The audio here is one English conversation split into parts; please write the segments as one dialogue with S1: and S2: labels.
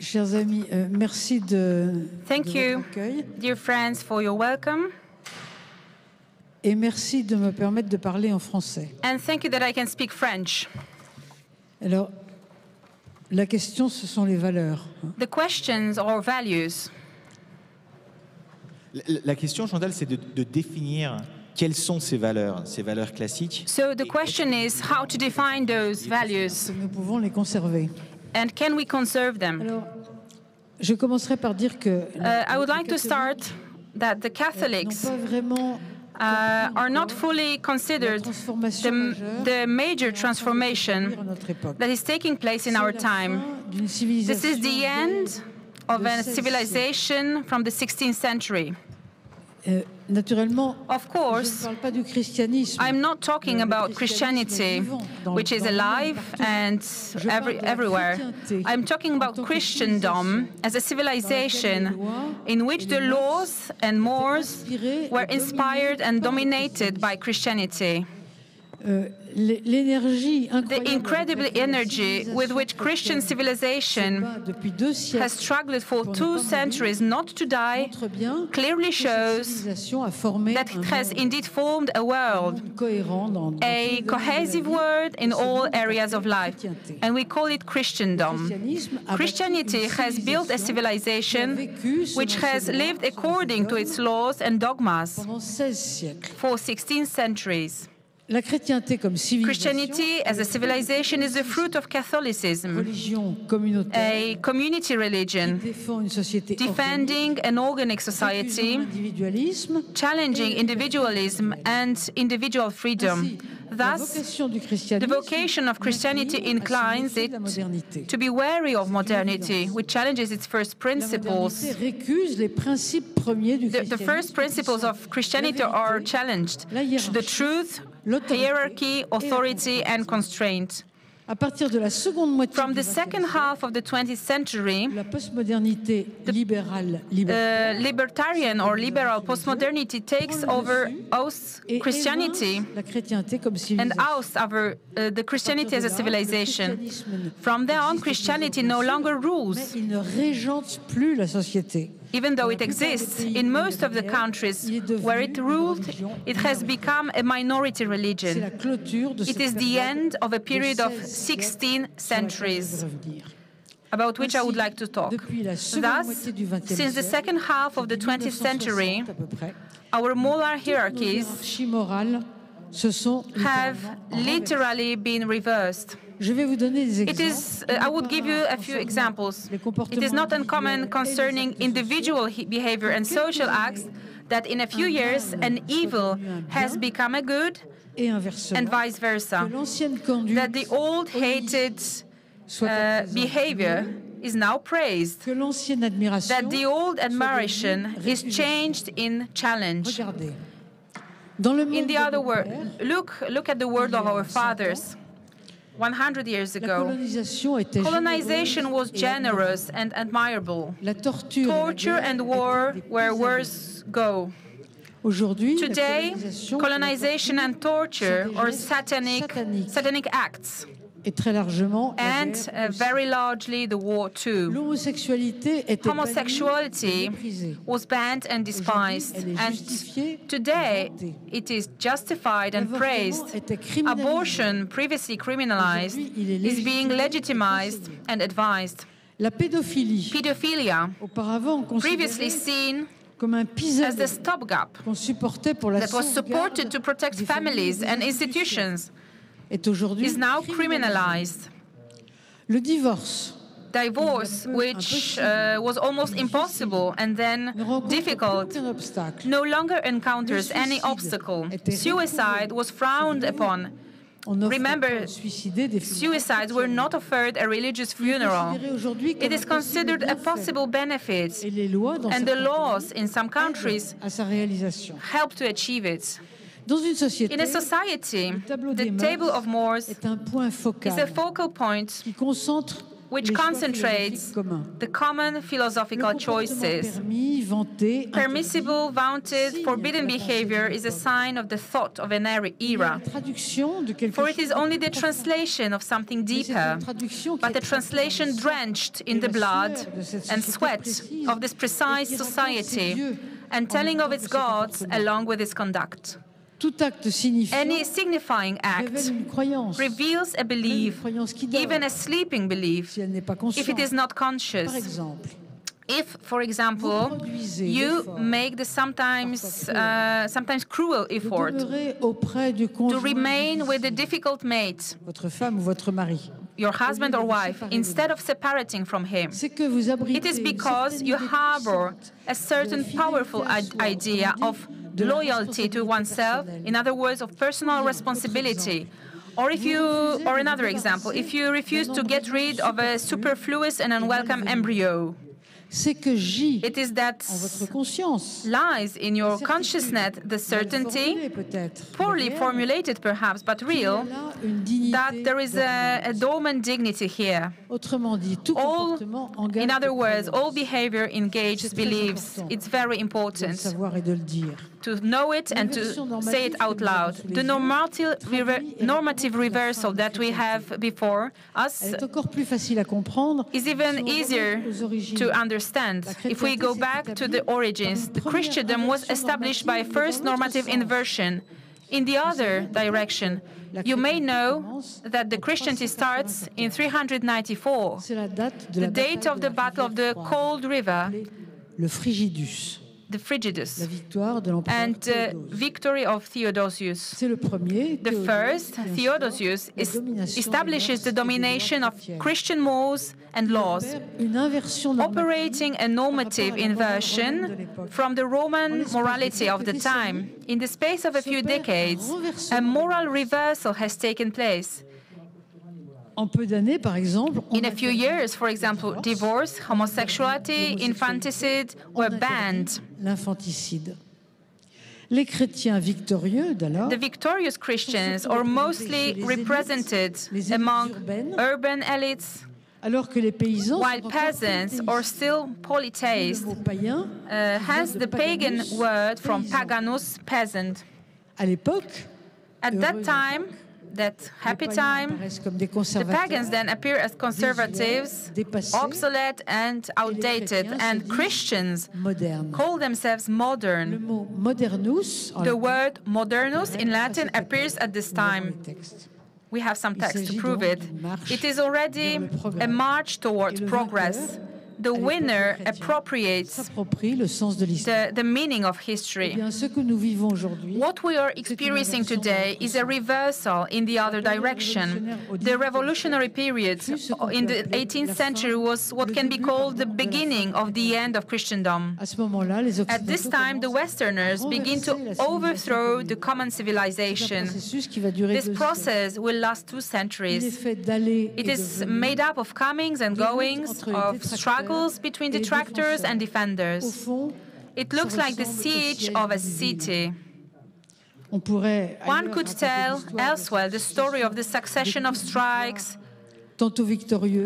S1: Chers amis, euh, merci de,
S2: Thank
S1: de
S2: you.
S1: votre accueil
S2: Dear friends, for your welcome,
S1: et merci de me permettre de parler en français.
S2: and thank you that I can speak French.
S1: Alors, la question, ce sont les valeurs.
S2: The questions are values.
S3: La- La question, Chantal, c'est de, de définir quelles sont ces valeurs, ces valeurs classiques.
S2: So the question is how to define those values
S1: Nous pouvons les conserver.
S2: And can we conserve them?
S1: Alors, je commencerai par dire que
S2: Uh, I would like to start that the Catholics
S1: n'ont pas vraiment
S2: uh, are not fully considered the, the major
S1: qui est en train de se
S2: transformation
S1: produire à notre époque.
S2: that is taking place in our time. This is the end of a civilization from the 16th century.
S1: Euh,
S2: Of course,
S1: parle pas du christianisme.
S2: I'm not talking about Christianity, which is
S1: dans le monde,
S2: alive and every, everywhere. I'm talking about Christendom as a civilization in which the laws and mores were inspired and dominated by Christianity. The incredible
S1: avec laquelle la
S2: energy with which Christian civilization
S1: bat depuis deux
S2: has struggled for two centuries not to die clearly shows
S1: civilisation a formé
S2: that it has indeed formed a world
S1: monde cohérent dans, dans tous les
S2: a
S1: domaines de la
S2: cohesive world in all areas of life, and we call it Christendom.
S1: Christianisme a bâti
S2: Christianity has built a civilization
S1: a vécu selon
S2: which has lived according to its laws and dogmas
S1: pendant 16 siècles.
S2: for 16 centuries.
S1: La chrétienté comme
S2: Christianity as a civilization is the fruit of Catholicism, a community religion.
S1: défend une société organique,
S2: defending an organic society, challenging individualism and individual freedom. Thus, the vocation of Christianity
S1: incline à se
S2: inclines it
S1: de la modernité.
S2: to be wary of modernity, which challenges its first principles.
S1: récuse les principes premiers du
S2: The, the first principles of Christianity are challenged the truth, hierarchy, authority, and constraint.
S1: À partir de la seconde moitié
S2: From the second half of the 20th century,
S1: la postmodernité libérale, libérale
S2: uh, libertarian or liberal postmodernity takes over oust Christianity
S1: évince la chrétienté comme
S2: and
S1: civilisation.
S2: oust over uh, the Christianity as a
S1: À partir de là,
S2: civilization. From there on, Christianity no longer rules,
S1: il ne régente plus la société.
S2: even though it
S1: la plupart des
S2: exists in most of the countries
S1: il est devenu
S2: where it ruled. It has become a minority religion. It is the end of a period of
S1: 16
S2: 16
S1: siècles sur laquelle
S2: centuries
S1: je vais revenir.
S2: about which I would like to talk.
S1: Depuis la seconde
S2: Thus,
S1: moitié du XXe
S2: since the second half of the 20th century,
S1: 1960 à peu près,
S2: our moral hierarchies
S1: hiérarchies morales se sont
S2: have literally been reversed.
S1: Je vais vous donner des exemples.
S2: is, uh, I would give you a few examples.
S1: Les
S2: It is not uncommon concerning individual behavior and social acts that in a few years an evil has become a good and vice versa.
S1: que l'ancienne conduite
S2: That the old hated uh, behavior is now praised.
S1: que l'ancienne admiration
S2: That the old admiration is changed in challenge.
S1: Regardez. Dans le monde
S2: In the other
S1: nos
S2: word, look, look at the word of our fathers. 100 years ago, colonization was generous and admirable.
S1: Torture,
S2: and war were worse go. Today,
S1: colonisation,
S2: and torture are satanic, satanic acts,
S1: et très largement la
S2: and
S1: guerre
S2: uh,
S1: aussi.
S2: very largely the war too.
S1: L'homosexualité était
S2: Homosexuality was banned and despised, and today it is justified and praised. Abortion, previously criminalized, is being legitimized and advised.
S1: La pédophilie,
S2: Pedophilia,
S1: auparavant
S2: previously
S1: considérée
S2: seen
S1: comme un
S2: as the stopgap that was supported to protect families and
S1: institutions, est aujourd'hui
S2: is now criminalized.
S1: Le divorce
S2: Divorce, which uh, was almost impossible and then difficult, no longer encounters any obstacle. Suicide was frowned upon. Remember,
S1: suicidés des funérailles
S2: Suicides were not offered a religious funeral. It is considered a possible benefit,
S1: Et les lois dans
S2: and the laws in some countries
S1: aident à sa réalisation.
S2: help to achieve it.
S1: Dans une société,
S2: In a society, the table of mores
S1: est un point
S2: is a
S1: focal
S2: point
S1: qui concentre
S2: which concentrates the common philosophical choices. Permissible, vaunted, forbidden
S1: de la pensée
S2: behavior is a sign of the thought of an era.
S1: interdit. La traduction de quelque
S2: For it is only the translation of something deeper,
S1: une traduction qui
S2: but a translation
S1: traduite dans le sang
S2: drenched in the blood
S1: sueur de cette
S2: and sweat of this precise
S1: qui rapporte ses
S2: society and telling of its gods along with its conduct. Any signifying act reveals a belief, even a sleeping belief, if it is not conscious. If, for example, you make the sometimes uh, sometimes cruel effort
S1: demeurer auprès du
S2: to remain with a difficult mate,
S1: votre femme ou votre mari,
S2: your husband or wife, instead of separating from him, it is because you harbor a certain powerful
S1: à
S2: i-
S1: soi,
S2: idea of
S1: dit, de la
S2: loyalty to oneself, in other words, of personal responsibility. Or if you, or another example, if you refuse to get rid of a superfluous and unwelcome embryo,
S1: c'est que j'y
S2: it is that
S1: en votre conscience.
S2: lies in your
S1: Certitude,
S2: consciousness the
S1: mal
S2: certainty,
S1: formulée peut-être,
S2: poorly
S1: mais réelle,
S2: formulated perhaps, but
S1: qu'il y a
S2: real,
S1: là une dignité
S2: that there is a, a
S1: dormante.
S2: dormant dignity here.
S1: Autrement dit, tout
S2: All,
S1: comportement engage
S2: in other
S1: des
S2: words, all
S1: croyances.
S2: behavior engages
S1: C'est très
S2: beliefs.
S1: important.
S2: It's very
S1: de le
S2: important
S1: savoir et de le dire.
S2: to know it and to
S1: version
S2: say it
S1: normative
S2: out
S1: que nous avons
S2: loud.
S1: sous les
S2: The
S1: yeux
S2: normative, rever-
S1: traduit et
S2: normative
S1: reprend la
S2: reversal
S1: fin de
S2: that we
S1: chrétienté.
S2: have before us
S1: Elle est encore plus facile à comprendre
S2: is
S1: si
S2: even
S1: on
S2: easier
S1: remonte aux origines.
S2: to understand.
S1: La
S2: If we go back to the origins, the Christendom was established by first normative inversion. In the other direction, you may know that the Christianity starts in 394,
S1: C'est la date de
S2: the date of the Battle of the Cold River,
S1: appelée le Frigidus,
S2: the Frigidus,
S1: la victoire de
S2: and the
S1: Théodose.
S2: victory of Theodosius.
S1: Le premier.
S2: The first, Theodosius, is- establishes the
S1: et des lois
S2: domination of. Christian laws and laws,
S1: Opère Une inversion normative
S2: operating a normative
S1: par rapport à la morale romaine de
S2: inversion from the Roman morality of the time. In the space of a few decades, a moral reversal has taken place.
S1: En peu d'années, par exemple,
S2: In a few years, for example, divorce, homosexuality, infanticide were banned.
S1: L'infanticide. Les chrétiens victorieux, d'alors,
S2: The victorious Christians are mostly represented among urban elites,
S1: alors que les paysans
S2: while peasants are still
S1: Le
S2: polytheists.
S1: mot païen,
S2: Uh, hence the pagan word from paganus, peasant.
S1: à l'époque,
S2: At that time, that happy time,
S1: apparaissent comme des
S2: the pagans then appear as conservatives, obsolete and outdated, and Christians call themselves modern.
S1: modernus,
S2: The word modernus in Latin appears at this time. We have some text to prove it. It is already
S1: vers le progrès.
S2: a march towards progress.
S1: Vainqueur,
S2: The winner appropriates
S1: le sens de
S2: the, the meaning of
S1: Eh
S2: history.
S1: bien, ce que nous
S2: What we are experiencing today is a reversal in the other direction. The revolutionary period in the 18th century was what can be called the beginning of the end of Christendom.
S1: à ce moment-là, les
S2: At this time, the Westerners begin to overthrow the common civilization.
S1: processus qui va durer
S2: This process will last two centuries.
S1: fait d'aller
S2: It
S1: et de
S2: is
S1: venir.
S2: made up of comings and goings, of struggles between detractors and defenders. It looks like the siege of a city. One could tell elsewhere the story of the succession of strikes,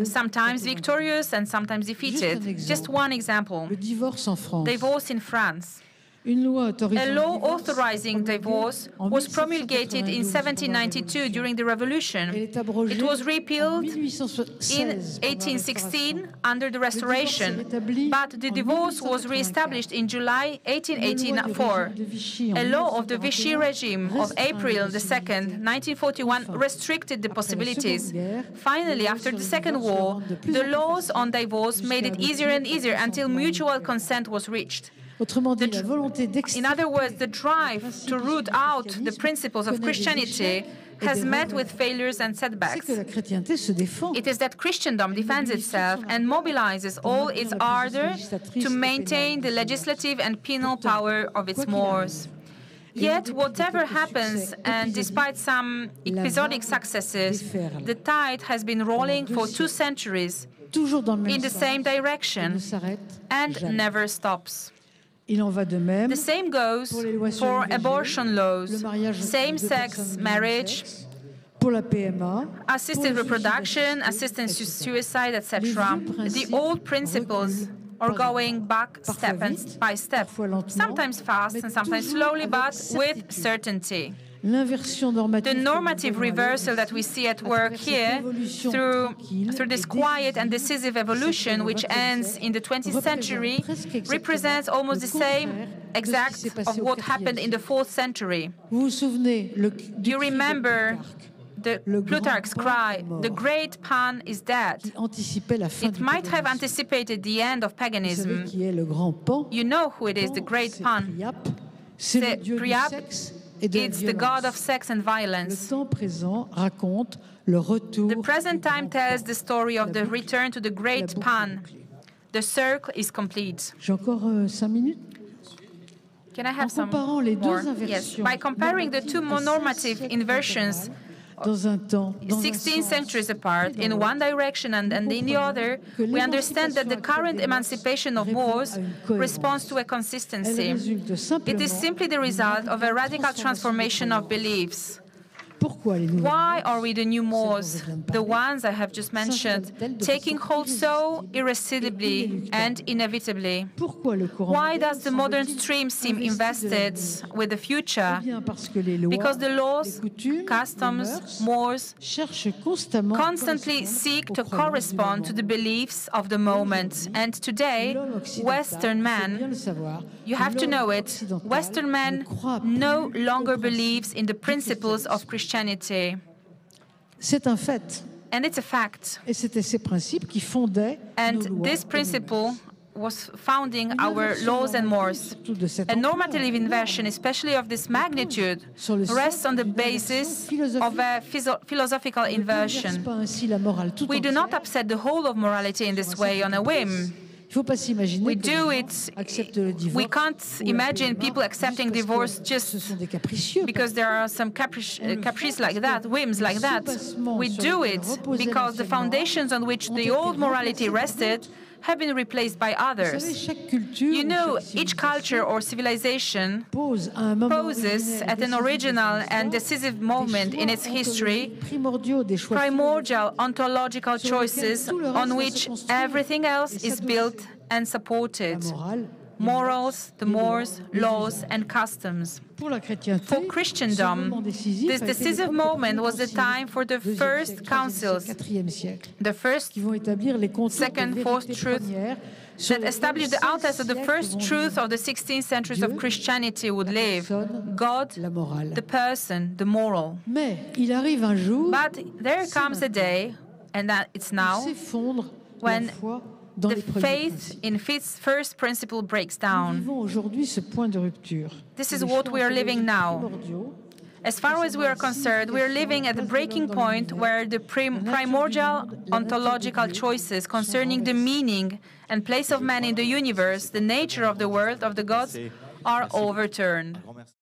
S2: sometimes victorious and sometimes defeated. Just one example
S1: Le divorce en France.
S2: divorce in France.
S1: Une loi autorisant
S2: A law authorizing divorce was promulgated in
S1: 1792
S2: 1792 during the Revolution.
S1: Elle est abrogée
S2: It was repealed in 1816 under the Restoration, but the divorce was re-established in July
S1: Une loi du
S2: 1884.
S1: régime de Vichy en
S2: A law of the Vichy regime of April
S1: les
S2: the 2nd, 1941, restricted the possibilities. Finally, after the Second War,
S1: rendent de plus
S2: the laws on divorce made it easier and easier until mutual consent was reached.
S1: Autrement dit, la volonté
S2: In other words, the drive to root out the principles of Christianity has met with failures and setbacks.
S1: que la chrétienté se défend.
S2: It is that Christendom defends itself and mobilizes all its ardor to maintain the legislative and penal power of its mores. Yet, whatever happens, and despite some episodic successes, the tide has been rolling for two centuries
S1: Toujours dans le même
S2: in the same direction and never stops.
S1: Il en va de même
S2: The same goes
S1: pour les lois sur
S2: for abortion
S1: le
S2: laws,
S1: mariage same-sex
S2: marriage,
S1: pour la PMA,
S2: assisted reproduction, assisted suicide, etc. The old principles are going back step and by step, sometimes fast and sometimes slowly, but with certainty. The normative reversal that we see at work here through, through this quiet and
S1: décisive,
S2: evolution, which ends in the 20th century, represents almost the same
S1: contraire de ce qui
S2: exact of what happened in the 4th century.
S1: Vous vous souvenez le, du
S2: You remember the Plutarch's cry, the great Pan is dead.
S1: qui anticipait la fin
S2: It might have anticipated the end of paganism.
S1: qui est le grand Pan
S2: You know who it is, the great Pan.
S1: C'est
S2: C'est
S1: le dieu Priape, et de la
S2: It's the god of sex and
S1: Le
S2: violence.
S1: temps présent raconte le retour
S2: The present time tells the story of the return to the great Pan. The circle is complete.
S1: J'ai encore euh, cinq minutes
S2: Can I have
S1: En
S2: some
S1: comparant les deux
S2: more? Yes. By comparing the two normative inversions
S1: dans un temps, dans
S2: 16 centuries apart, in one direction and, and in the other, we understand that the current emancipation of mores
S1: répond à une cohérence.
S2: responds to a consistency. It is simply the result of a radical transformation of beliefs.
S1: Pourquoi les nouvelles
S2: Why are we the new mores,
S1: je viens de
S2: the ones I have just mentioned, taking hold so irresistibly and inevitably?
S1: Pourquoi le courant
S2: Why does the modern stream seem invested with the future?
S1: Bien, parce que les lois,
S2: Because the laws, customs, mores
S1: cherchent constamment à
S2: constantly seek to correspond to the beliefs of the moment. And today, Western
S1: bien
S2: man—you have to know it, Western man no longer believes in the principles of
S1: christianisme.
S2: Christianity.
S1: C'est un fait.
S2: And it's a fact.
S1: Et c'était ces principes qui fondaient
S2: And
S1: nos lois
S2: this
S1: et nos
S2: principle was founding
S1: Une
S2: our
S1: inversion
S2: laws and mores.
S1: surtout de cette
S2: A normative inversion, especially of this magnitude, rests on the basis of a philosophical inversion. We do not upset the whole of morality in this way on a whim.
S1: Il faut pas s'imaginer
S2: We do it,
S1: acceptent le divorce
S2: we can't imagine people accepting divorce just
S1: ce sont des capricieux.
S2: because there are some caprice, uh, caprices like that, whims like that. We do it because the foundations on which the old morality rested have been replaced by others. You know, each culture or civilization
S1: pose à un moment
S2: poses at an original and decisive moment in its history
S1: ontologiques primordiaux, des choix
S2: primordial ontological choices
S1: tout le reste
S2: on which everything else is built and supported. Morals, the mores, laws, and customs.
S1: Pour la chrétienté,
S2: For Christendom, this decisive moment was the time for the first councils,
S1: siècle, quatrième siècle,
S2: the first
S1: qui vont établir les contours
S2: Second, fourth truth that established the outlets of the first truth of the 16th centuries of Christianity would live. God, the person, the moral.
S1: Mais il arrive un jour
S2: But there comes a day, and that it's now, when
S1: dans
S2: the
S1: les premiers
S2: faith
S1: principes.
S2: in its first principle breaks
S1: Nous
S2: down.
S1: vivons aujourd'hui ce point de rupture.
S2: This is
S1: les
S2: what
S1: choix
S2: we are living now.
S1: primordiaux
S2: As far as we are concerned, we are living at the breaking point where the prim- primordial ontological choices concerning the meaning and place of man in the universe, the nature of the world, of the gods, are overturned.
S3: Grand merci.